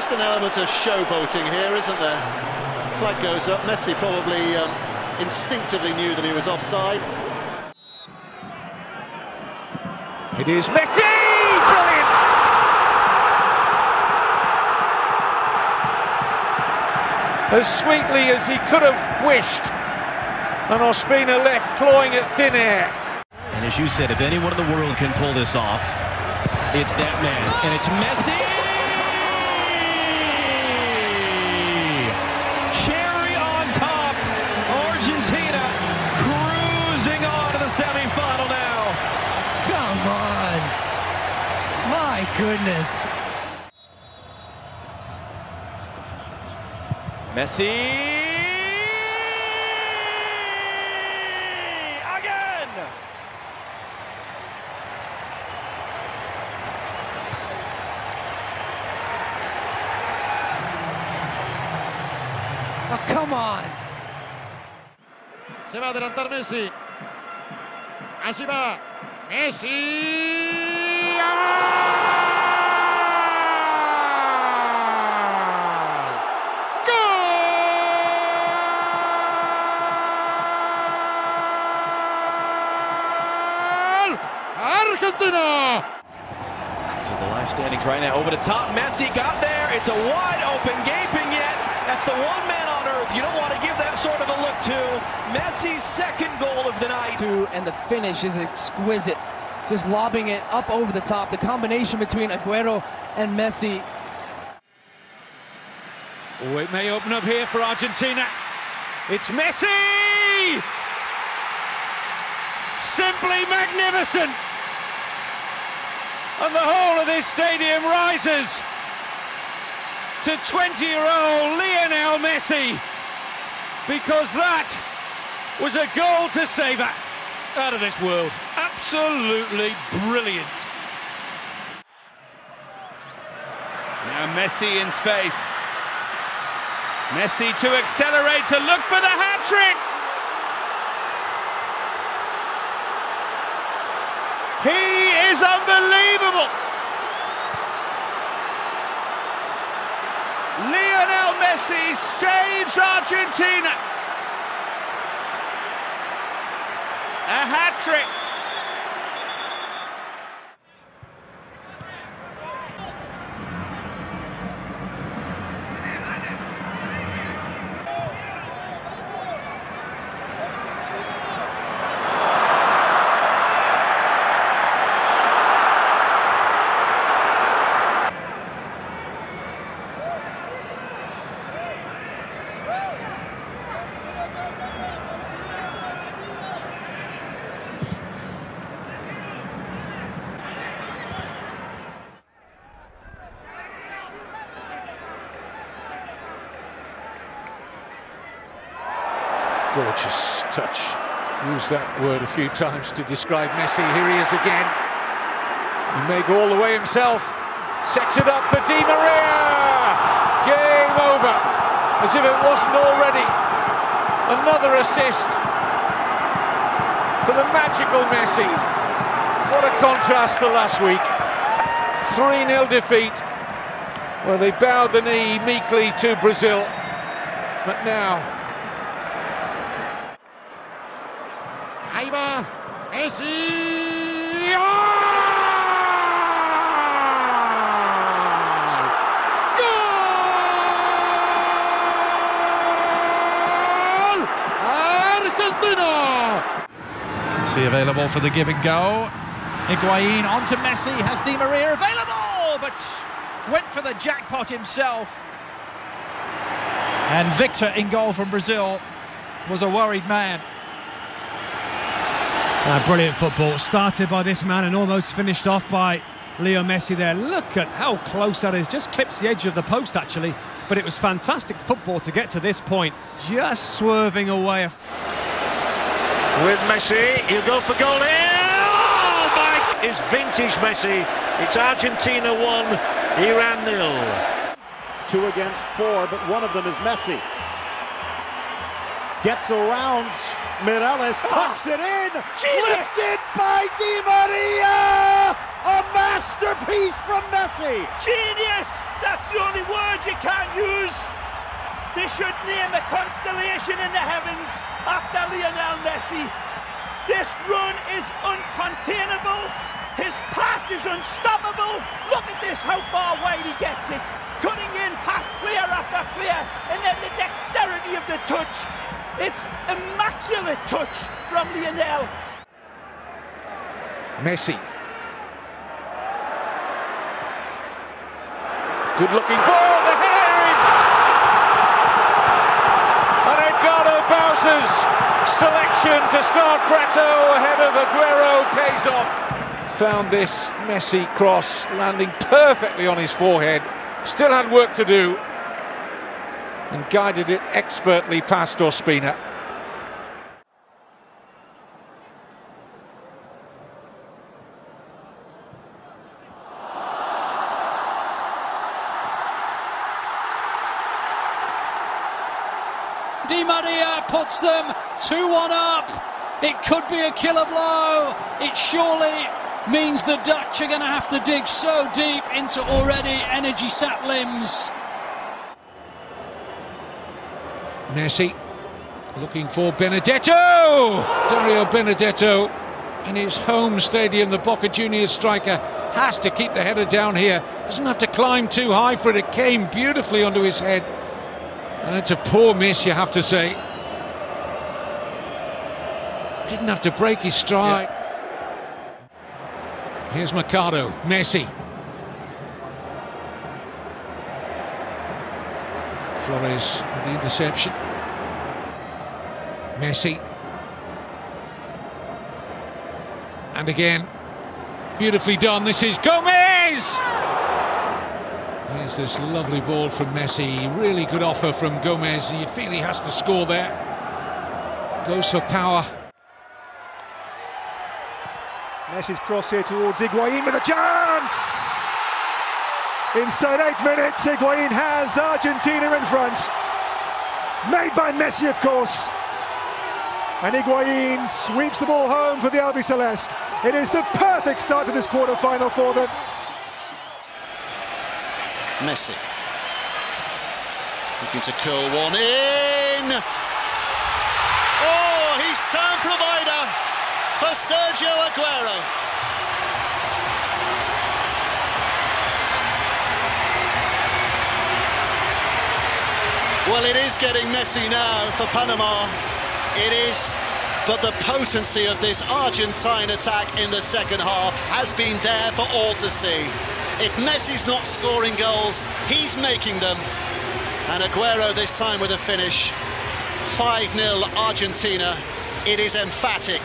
just an element of showboating here, isn't there? Flag goes up. Messi probably um, instinctively knew that he was offside. It is Messi! Brilliant! As sweetly as he could have wished. And Ospina left clawing at thin air. And as you said, if anyone in the world can pull this off, it's that man. And it's Messi! Cherry on top. Argentina cruising on to the semifinal now. Come on. My goodness. Messi. Again. Oh, come on. Se va a adelantar Messi. Allí va. Messi. ¡Gol! ¡Gol! Argentina. This is the last standings right now. Over the top, Messi got there. It's a wide open, gaping yet. That's the one man on earth you don't want to give that sort of a look to. Messi's second goal of the night. Two, and the finish is exquisite. Just lobbing it up over the top. The combination between Aguero and Messi. Oh, it may open up here for Argentina. It's Messi! Simply magnificent! And the whole of this stadium rises to 20-year-old Lionel Messi because that was a goal to save savour out of this world. Absolutely brilliant. Now Messi in space. Messi to accelerate to look for the hat trick. He is unbelievable. Lionel Messi saves Argentina. A hat trick. Gorgeous touch. Used that word a few times to describe Messi. Here he is again. He may go all the way himself. Sets it up for Di Maria. Game over. As if it wasn't already. Another assist for the magical Messi. What a contrast to last week. 3-0 defeat. Well, they bowed the knee meekly to Brazil. But now Ahí va. Messi. Messi available for the give and go. Higuain onto Messi, has Di Maria available, but went for the jackpot himself. And Victor in goal from Brazil was a worried man. Uh, brilliant football, started by this man and almost finished off by Leo Messi there. Look at how close that is, just clips the edge of the post actually, but it was fantastic football to get to this point, just swerving away. With Messi, he'll go for goal here. Oh my! It's vintage Messi. It's Argentina 1, Iran nil. Two against four, but one of them is Messi. Gets around Mireles, ah! tucks it in, lifted by Di Maria! A masterpiece! From Messi! Genius! That's the only word you can't use. They should name a constellation in the heavens after Lionel Messi. This run is uncontainable. His pass is unstoppable. Look at this, how far wide he gets it. Cutting in past player after player, and then the dexterity of the touch. It's immaculate touch from Lionel. Messi. Good looking ball, the header! And Edgardo Bauza's selection to start Pratto ahead of Aguero pays off. Found this Messi cross landing perfectly on his forehead. Still had work to do. And guided it expertly past Ospina. Di Maria puts them 2-1 up. It could be a killer blow. It surely means the Dutch are going to have to dig so deep into already energy-sapped limbs. Messi looking for Benedetto! Dario Benedetto in his home stadium, the Boca Juniors striker has to keep the header down here. Doesn't have to climb too high for it. It came beautifully onto his head. And it's a poor miss, you have to say. Didn't have to break his stride. Yeah. Here's Mercado, Messi. Flores with the interception. Messi. And again, beautifully done. This is Gomez! Here's this lovely ball from Messi. Really good offer from Gomez. You feel he has to score there. Goes for power. Messi's cross here towards Higuain with a chance! Inside eight minutes, Higuain has Argentina in front. Made by Messi, of course. And Higuain sweeps the ball home for the Albiceleste. It is the perfect start to this quarter-final for them. Messi. Looking to curl one in. Oh, he's turn provider for Sergio Aguero. Well, it is getting messy now for Panama. It is, but the potency of this Argentine attack in the second half has been there for all to see. If Messi's not scoring goals, he's making them. And Aguero this time with a finish. 5-0 Argentina. It is emphatic.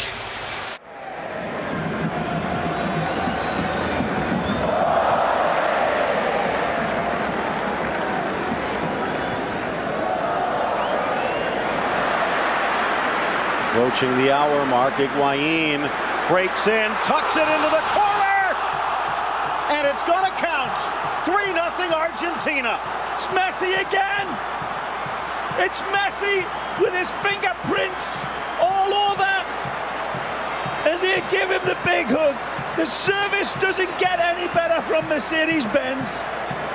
Approaching the hour mark, Higuain breaks in, tucks it into the corner, and it's going to count. 3-0 Argentina. It's Messi again. It's Messi with his fingerprints all over. And they give him the big hug. The service doesn't get any better from Mercedes-Benz.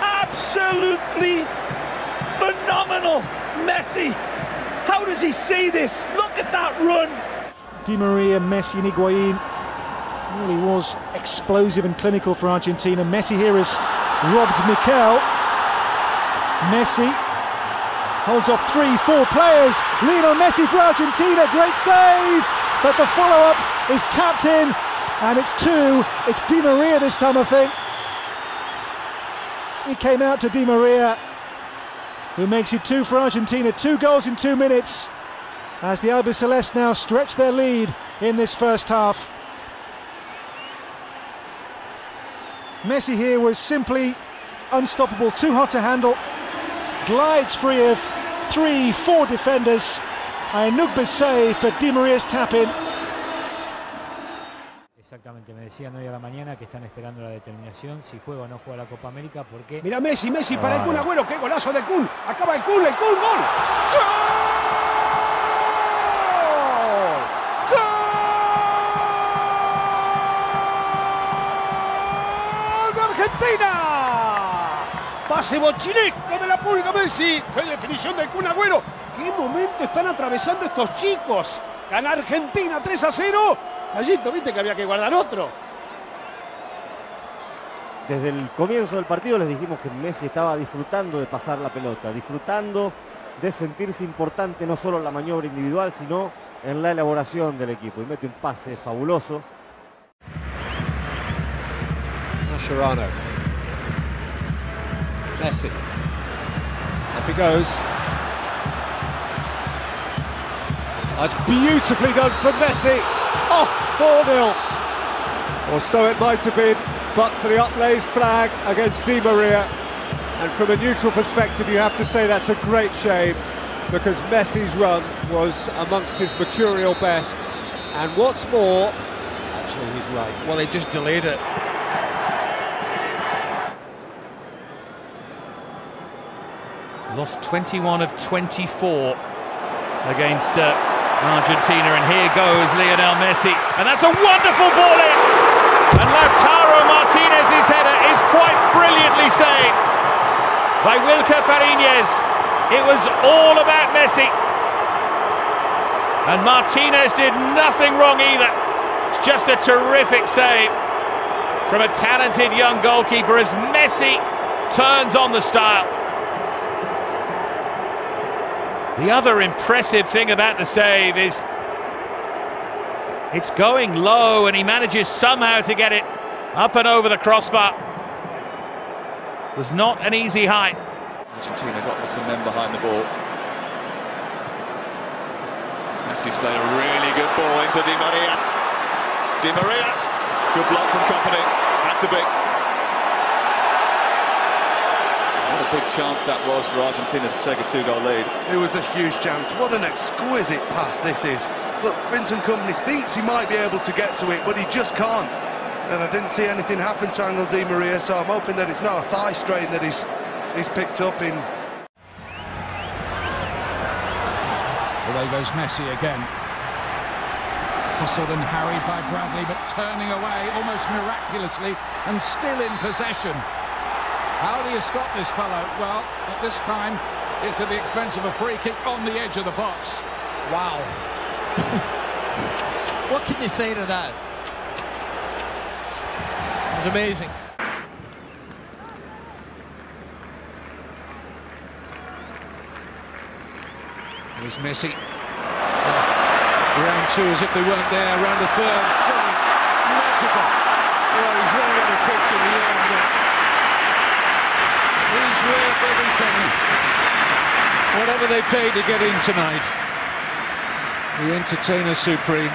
Absolutely phenomenal. Messi how does he see this? Look at that run. Di Maria, Messi and Higuain really was explosive and clinical for Argentina. Messi here has robbed Mikel. Messi holds off three, four players. Lionel Messi for Argentina, great save! But the follow-up is tapped in, and it's two. It's Di Maria this time, I think. He came out to Di Maria, who makes it two for Argentina. Two goals in two minutes as the Albiceleste now stretch their lead in this first half. Messi here was simply unstoppable, too hot to handle. Glides free of three, four defenders. Ayanugba's save, but Di Maria's tap in. Exactamente, me decían hoy a la mañana que están esperando la determinación si juega o no juega la Copa América porque... Mira Messi, Messi para el ah. Kun Agüero, qué golazo de Kun. Acaba el Kun, el Kun, gol. ¡Gol! Argentina. Pase bochinesco de la pulga Messi. ¡Qué definición del Kun Agüero! ¿Qué momento están atravesando estos chicos? Gana Argentina 3 a 0. Allí viste que había que guardar otro. Desde el comienzo del partido les dijimos que Messi estaba disfrutando de pasar la pelota, disfrutando de sentirse importante no solo en la maniobra individual, sino en la elaboración del equipo. Y mete un pase fabuloso. Mascherano. Messi. Off he goes. That's beautifully done from Messi. Oh, 4-0. Or so it might have been, but for the upraised flag against Di Maria. And from a neutral perspective, you have to say that's a great shame because Messi's run was amongst his mercurial best. And what's more, actually he's right. Well, they just delayed it. Lost 21 of 24 against uh, Argentina, and here goes Lionel Messi, and that's a wonderful ball in, and Lautaro Martinez's header is quite brilliantly saved by Wilker Fariñez. It was all about Messi, and Martinez did nothing wrong either. It's just a terrific save from a talented young goalkeeper as Messi turns on the style. The other impressive thing about the save is it's going low and he manages somehow to get it up and over the crossbar. It was not an easy height. Argentina got some men behind the ball. Messi's played a really good ball into Di Maria. Di Maria, good block from Kompany. Had to be. What a big chance that was for Argentina to take a two-goal lead. It was a huge chance. What an exquisite pass this is. Look, Vincent Kompany thinks he might be able to get to it, but he just can't. And I didn't see anything happen to Angel Di Maria, so I'm hoping that it's not a thigh strain that he's, he's picked up in. Away goes Messi again. Hustled and harried by Bradley, but turning away almost miraculously and still in possession. How do you stop this fellow? Well, at this time, it's at the expense of a free kick on the edge of the box. Wow. what can you say to that? It's amazing. Here's Messi. Round two as if they weren't there. Round the third. Magical. Well, he's running out of pitch in the end. Worth every penny. Whatever they paid to get in tonight. The entertainer supreme.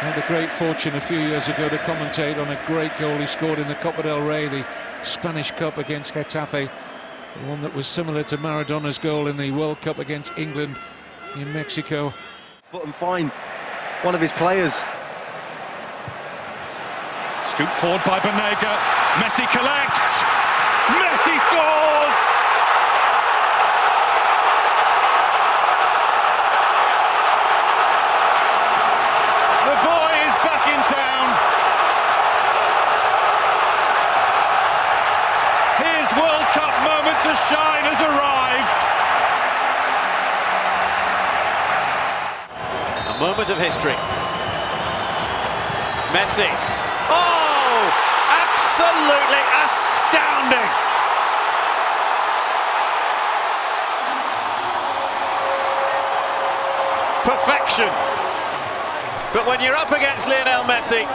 Had the great fortune a few years ago to commentate on a great goal he scored in the Copa del Rey, the Spanish Cup against Getafe, the one that was similar to Maradona's goal in the World Cup against England in Mexico. Foot and find one of his players Scooped forward by Banega. Messi collects. Messi scores! The boy is back in town. His World Cup moment to shine has arrived. A moment of history. Messi absolutely astounding. Perfection. But when you're up against Lionel Messi,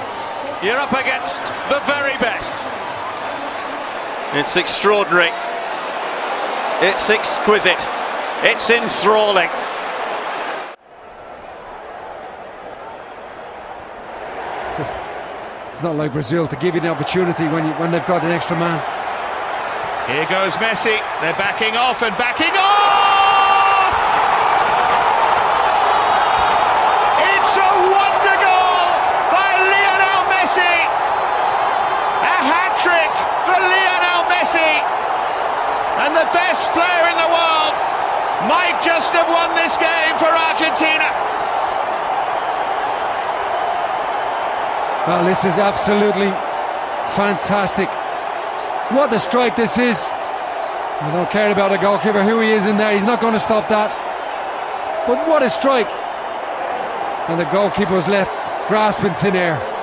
you're up against the very best. It's extraordinary. It's exquisite. It's enthralling. It's not like Brazil to give you the opportunity when you, when they've got an extra man. Here goes Messi. They're backing off and backing off! It's a wonder goal by Lionel Messi! A hat-trick for Lionel Messi! And the best player in the world might just have won this game for Argentina. Well, this is absolutely fantastic. What a strike this is. I don't care about the goalkeeper, who he is in there, he's not going to stop that. But what a strike! And the goalkeeper was left grasping thin air.